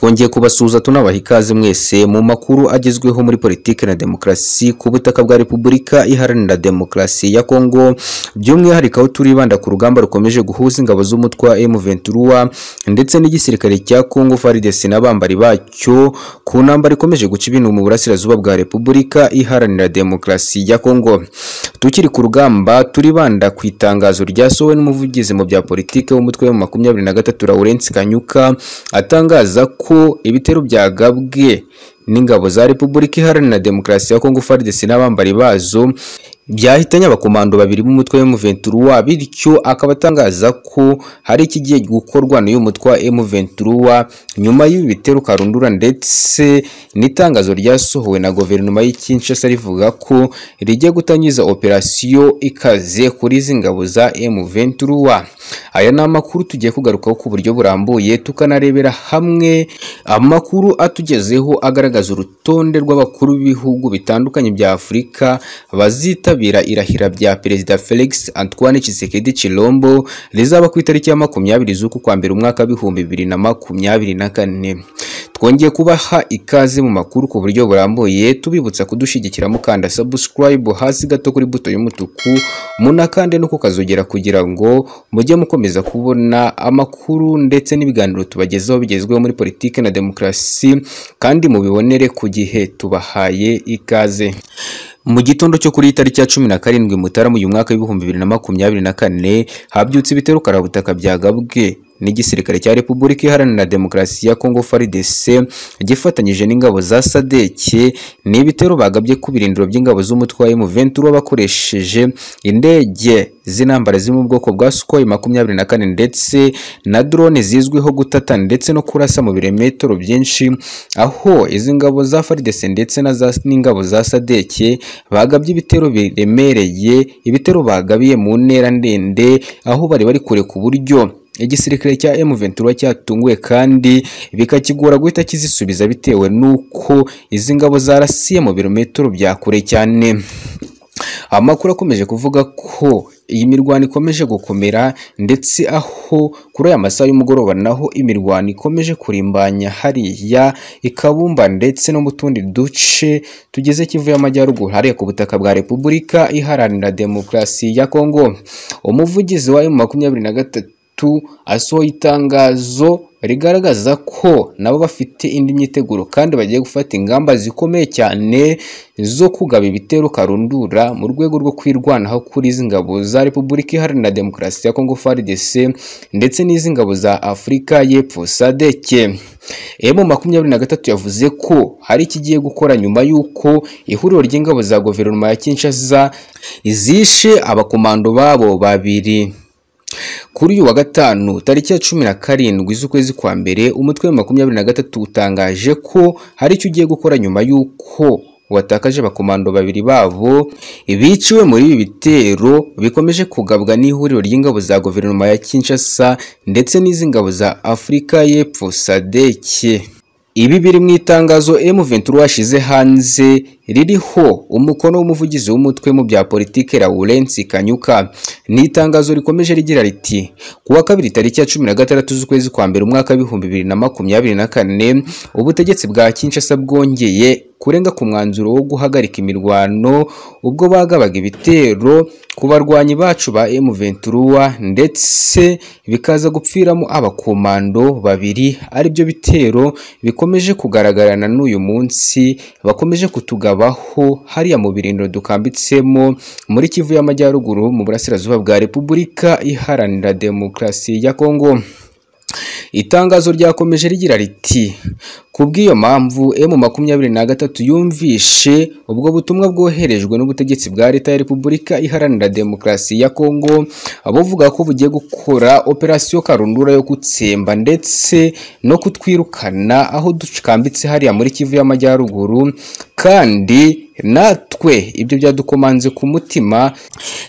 twongeye kubasuhuza tunabaha ikaze mwese mu makuru agezweho muri politiki na demokarasi ku butaka bwa repubulika iharanira demokarasi ya kongo by'umwihariko aho turibanda ku rugamba rukomeje guhuza ingabo z'umutwe wa M23 ndetse n'igisirikare cya kongo FARDC n'abambari bacyo ku ntambara ikomeje guca ibintu mu burasirazuba bwa repubulika iharanira demokarasi ya kongo tukiri ku rugamba turibanda ku itangazo ryasohowe n'umuvugizi mu bya politiki w'umutwe wa makumyabiri na gatatu Lawrence Kanyuka atangaza ko ibitero byagabwe n'ingabo za Repubulika Iharanira Demokarasi ya Kongo FARDC n'abambari bazo byahitanye abakomando babiri b'umutwe wa M23 bityo akaba atangaza ko hari ikigiye gukorwa n'uyu mutwe wa M23. Nyuma y'ibi bitero karundura ndetse n'itangazo ryasohowe na guverinoma y'i Kinshasa rivuga ko rigiye gutangiza operasiyo ikaze kuri izi ngabo za M23. Aya ni amakuru tugiye kugarukaho ku buryo burambuye tukanarebera hamwe amakuru atugezeho agaragaza urutonde rw'abakuru b'ibihugu bitandukanye bya Afurika bazitabira irahira bya Perezida Felix Antoine Tshisekedi Chilombo rizaba ku itariki ya makumyabiri z'uku kwa mbere umwaka w'ibihumbi bibiri na makumyabiri na kane. Twongeye kubaha ikaze mu makuru ku buryo burambuye tubibutsa kudushyigikira mukanda subscribe hasi gato kuri buto y'umutuku munakande no kukazogera kugira ngo mujye mukomeza kubona amakuru ndetse n'ibiganiro tubagezaho bigezweho muri politiki na demokarasi kandi mubibonere ku gihe tubahaye ikaze. Mu gitondo cyo kuri tariki ya cumi na karindwi mutarama uyu mwaka w'ibihumbi bibiri na makumyabiri na kane habyutse ibitero karabutaka byagabwe n'igisirikare cya Repubulika Iharanira Demokarasi ya Kongo FARDC gifatanyije n'ingabo za SADC ni ibitero bagabye ku birindiro by'ingabo z'umutwe wa M23 bakoresheje indege z'intambara ziri mu bwoko bwa Sukhoi makumyabiri na kane ndetse na drone zizwiho gutata ndetse no kurasa mu birometero byinshi aho izi ngabo za FARDC ndetse n'ingabo za SADC bagabye ibitero biremereye ibitero bagabiye mu ntera ndende aho bari bari kure ku buryo igisirikare cya M23 cyatunguwe kandi bikakigora guhita kizisubiza bitewe n'uko izi ngabo zarasiye mu birometero bya kure cyane. Amakuru akomeje kuvuga ko iyi mirwano ikomeje gukomera ndetse aho kuri aya masaha y'umugoroba naho imirwano ikomeje kurimbanya hariya ikabumba ndetse no mu tundi duce tugeze Kivu y'Amajyaruguru. Hariya ku butaka bwa Repubulika Iharanira Demokarasi ya Kongo umuvugizi wa M23 asohoye itangazo rigaragaza ko nabo bafite indi myiteguro kandi bagiye gufata ingamba zikomeye cyane zo kugaba ibitero karundura mu rwego rwo kwirwanaho kuri izi ngabo za Repubulika Iharanira Demokarasi ya Kongo FARDC ndetse n'izi ngabo za Afurika y'Epfo SADC M makumyabiri na gatatu yavuze ko hari ikigiye gukora nyuma y'uko ihuriro ry'ingabo za guverinoma ya Kinshasa izishe abakomando babo babiri. Kuri uyu wa gatanu tariki ya cumi na karindwi z'ukwezi kwa mbere umutwe wa makumyabiri na gatatu utangaje ko hari icyo ugiye gukora nyuma y'uko watakaje abakomando babiri babo. Biciwe muri ibi bitero bikomeje kugabwa n'ihuriro ry'ingabo za guverinoma ya Kinshasa ndetse n'izi ngabo za Afurika y'Epfo SADC. Ibi biri mu itangazo M23 washize hanze ririho umukono w'umuvugizi w'umutwe mu bya politike Lawrence Kanyuka ni itangazo rikomeje rigira riti kuwa kabiri tariki ya cumi na gatandatu z'ukwezi kwa mbere umwaka w'ibihumbi bibiri na makumyabiri na kane ubutegetsi bwa Kinshasa bwongeye kurenga ku mwanzuro wo guhagarika imirwano ubwo bagabaga ibitero ku barwanyi bacu ba M23 ndetse bikaza gupfiramo abakomando babiri ari byo bitero bikomeje kugaragarana n'uyu munsi bakomeje kutugabaho hariya mu birindiro dukambitsemo muri Kivu y'Amajyaruguru mu burasirazuba bwa Repubulika Iharanira Demokarasi ya Kongo. Itangazo ryakomeje rigira riti kubw'iyo mpamvu M makumyabiri na gatatu yumvishe ubwo butumwa bwoherejwe n'ubutegetsi bwa leta ya Repubulika Iharanira Demokarasi ya Kongo buvuga ko bugiye gukora operasiyo karundura yo gutsemba ndetse no kutwirukana aho dukambitse hariya muri Kivu y'Amajyaruguru kandi natwe ibyo byadukomanze ku mutima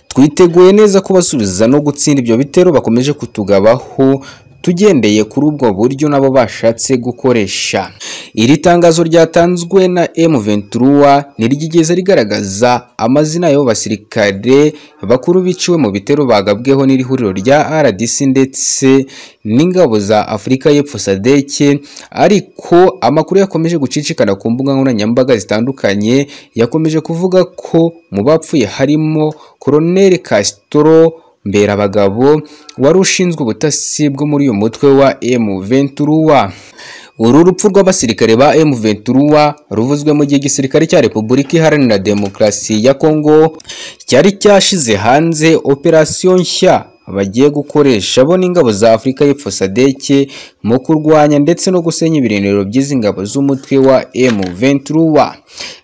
twiteguye neza kubasubiza no gutsinda ibyo bitero bakomeje kutugabaho tugendeye kuri ubwo buryo nabo bashatse gukoresha. Iri tangazo ryatanzwe na M23 ntiryigeze rigaragaza amazina y'abo basirikare bakuru biciwe mu bitero bagabweho n'iri huriro rya RDC ndetse n'ingabo za Afurika y'Epfo SADC ariko amakuru yakomeje gucicikana ku mbuga nkoranyambaga zitandukanye yakomeje kuvuga ko mu bapfuye harimo Colonel Castro Mberabagabo wari ushinzwe ubutasi bwo muri uyu mutwe wa M23. Uru rupfu rw'abasirikare ba M23 ruvuzwe mu gihe igisirikare cya Repubulika Iharanira Demokarasi ya Kongo cyari cyashize hanze operasiyo nshya. Bagiye gukoresha bo n'ingabo za Afurika y'Epfo SADC mu kurwanya ndetse no gusenya ibirindiro by'izi ngabo z'umutwe wa M23.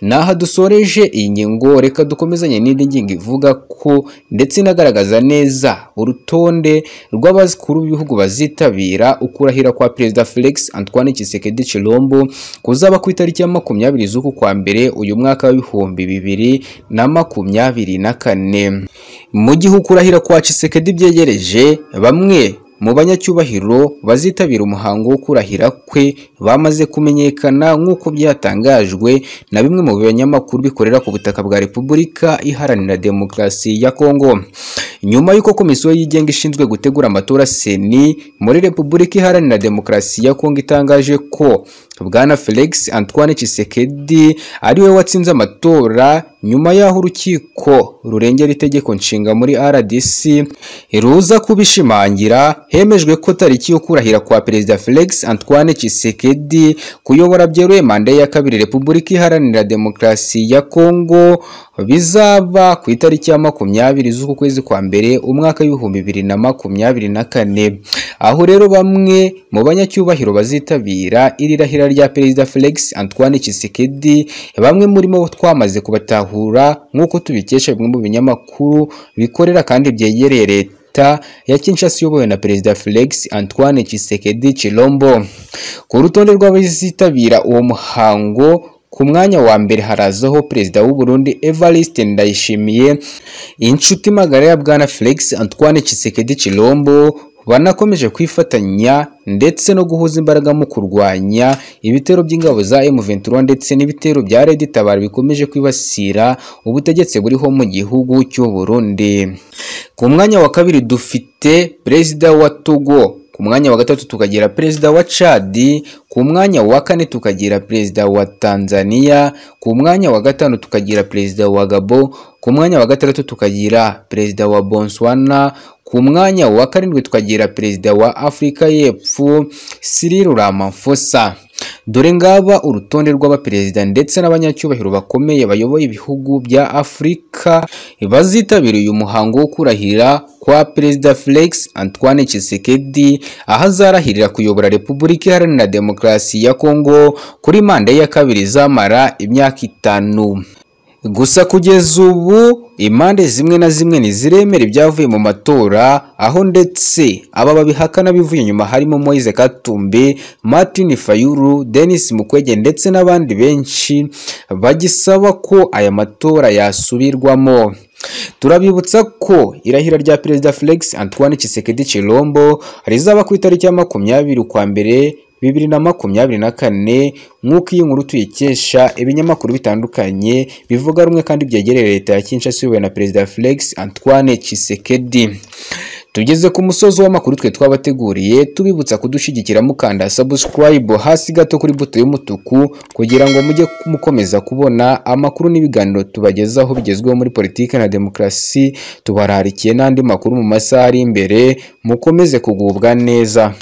Naha dusoreje iyi ngingo reka dukomezanye n'indi ngingo ivuga ko ndetse inagaragaza neza urutonde rw'abakuru b'ibihugu bazitabira ukurahira kwa Perezida Felix Antoine Tshisekedi Chilombo kuzaba ku itariki ya makumyabiri z'uku kwa mbere uyu mwaka w'ibihumbi bibiri na makumyabiri na kane. Mu gihe ukurahira kwa Tshisekedi byegereje bamwe mu banyacyubahiro bazitabira umuhango wo kurahira kwe bamaze kumenyekana nk'uko byatangajwe na bimwe mu binyamakuru bikorera ku butaka bwa Repubulika Iharanira Demokarasi ya Kongo. Nyuma y'uko komisiyo yigenga ishinzwe gutegura amatora seni muri Repubulika Iharanira Demokarasi ya Kongo itangaje ko Bwana Felix Antoine Tshisekedi ari we watsinze amatora nyuma y'aho urukiko rurengera itegeko nshinga muri RDC ruza kubishimangira hemejwe ko tariki yo kurahira kwa Perezida Felix Antoine Tshisekedi kuyobora byeruye manda ya kabiri Repubulika Iharanira Demokarasi ya Kongo bizaba ku itariki ya makumyabiri z'uku kwezi kwa mbere umwaka w'ibihumbi bibiri na makumyabiri na kane. Aho rero bamwe mu banyacyubahiro bazitabira iri rahira rya Perezida Felix Antoine Tshisekedi bamwe muri bo twamaze kubatahura nk'uko tubikesha bimwe mu binyamakuru bikorera kandi byegereye leta ya Kinshasa iyobowe na Perezida Felix Antoine Tshisekedi Chilombo. Ku rutonde rw'abazitabira uwo muhango ku mwanya wa mbere harazaho perezida w'u Burundi Evariste Ndayishimiye inshuti magara ya bwana Felix Antoine Tshisekedi Chilombo banakomeje kwifatanya ndetse no guhuza imbaraga mu kurwanya ibitero by'ingabo za M23 ndetse n'ibitero bya Red Tabara bikomeje kwibasira ubutegetsi buriho mu gihugu cy'u Burundi. Ku mwanya wa kabiri dufite perezida wa Togo ku mwanya wa gatatu tukagira perezida wa Chad ku mwanya wa kane tukagira perezida wa Tanzania ku mwanya wa gatanu tukagira perezida wa Gabo ku mwanya wa gatandatu tukagira perezida wa Botswana ku mwanya wa karindwi tukagira perezida wa Afurika y'Epfo Cyril Ramaphosa. Dore ngaba urutonde rw'abaperezida ndetse n'abanyacyubahiro bakomeye bayoboye ibihugu bya Afurika bazitabira uyu muhango wo kurahira kwa perezida Felix Antoine Tshisekedi aho azarahirira kuyobora Repubulika Iharanira Demokarasi ya Kongo kuri manda ya kabiri zamara imyaka itanu. Gusa kugeza ubu impande zimwe na zimwe ntiziremera ibyavuye mu matora aho ndetse aba babihakana bivuye inyuma harimo Moise Katumbi Martin Fayulu Denis Mukwege ndetse n'abandi benshi bagisaba ko aya matora yasubirwamo. Turabibutsa ko irahira rya perezida Felix Antoine Tshisekedi Chilombo rizaba ku itariki ya makumyabiri ukwa mbere bibiri na makumyabiri na kane nk'uko iyi nkuru tuyikesha ibinyamakuru bitandukanye bivuga rumwe kandi byegereye leta ya Kinshasa iyobowe na perezida Felix Antoine Tshisekedi. Tugeze ku musozi w'amakuru twe twabateguriye tubibutsa kudushyigikira mukanda subscribe hasi gato kuri buto y'umutuku kugira ngo mujye mukomeza kubona amakuru n'ibiganiro tubagezaho bigezweho muri politiki na demokarasi tubararikiye n'andi makuru mu masaha ari imbere mukomeze kugubwa neza.